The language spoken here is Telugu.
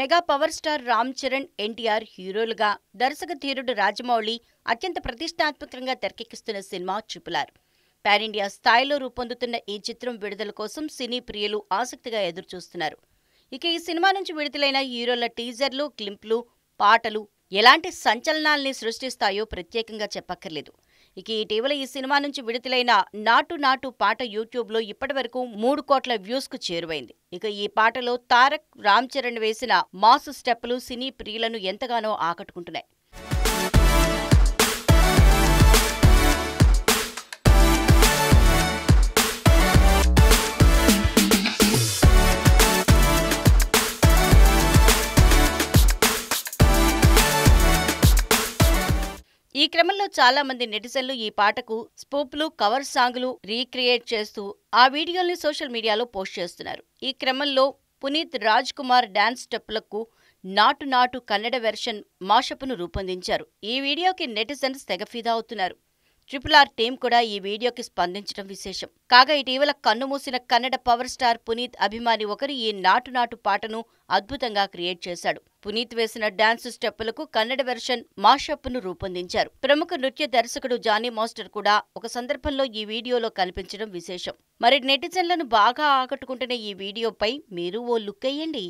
Mega power star Ram Charan NTR హీరోలుగా దర్శక ధీరుడు రాజమౌళి అత్యంత ప్రతిష్టాత్మకంగా తెరకెక్కిస్తున్న సినిమా ట్రిపులార్ పాన్ ఇండియా స్థాయిలో రూపొందుతున్న ఈ చిత్రం విడుదల కోసం సినీ ప్రియులు ఆసక్తిగా ఎదురుచూస్తున్నారు. ఇక ఈ సినిమా నుంచి విడుదలైన హీరోల టీజర్లు క్లింప్లు పాటలు ఎలాంటి సంచలనాల్ని సృష్టిస్తాయో ప్రత్యేకంగా చెప్పక్కర్లేదు. ఇక ఇటీవల ఈ సినిమా నుంచి విడుదలైన నాటు నాటు పాట యూట్యూబ్లో ఇప్పటివరకు మూడు కోట్ల వ్యూస్కు చేరువైంది. ఇక ఈ పాటలో తారక్ రామ్ చరణ్ వేసిన మాసు స్టెప్పులు సినీ ప్రియులను ఎంతగానో ఆకట్టుకుంటున్నాయి. ఈ క్రమంలో చాలా మంది నెటిజన్లు ఈ పాటకు స్పూప్లు కవర్ సాంగ్లు రీక్రియేట్ చేస్తూ ఆ వీడియోల్ని సోషల్ మీడియాలో పోస్ట్ చేస్తున్నారు. ఈ క్రమంలో పునీత్ రాజ్ కుమార్ డాన్స్ స్టెప్లకు నాటు నాటు కన్నడ వెర్షన్ మాషప్ను రూపొందించారు. ఈ వీడియోకి నెటిజన్స్ తెగఫీదా అవుతున్నారు. ట్రిపుల్ ఆర్ టీం కూడా ఈ వీడియోకి స్పందించడం విశేషం. కాగా ఇటీవల కన్నుమూసిన కన్నడ పవర్ స్టార్ పునీత్ అభిమాని ఒకరు ఈ నాటు నాటు పాటను అద్భుతంగా క్రియేట్ చేశాడు. పునీత్ వేసిన డాన్స్ స్టెప్పులకు కన్నడ వెర్షన్ మాషప్ను రూపొందించారు. ప్రముఖ నృత్య దర్శకుడు జానీ మాస్టర్ కూడా ఒక సందర్భంలో ఈ వీడియోలో కనిపించడం విశేషం. మరి నెటిజన్లను బాగా ఆకట్టుకుంటున్న ఈ వీడియోపై మీరు ఓ లుక్ అయ్యండి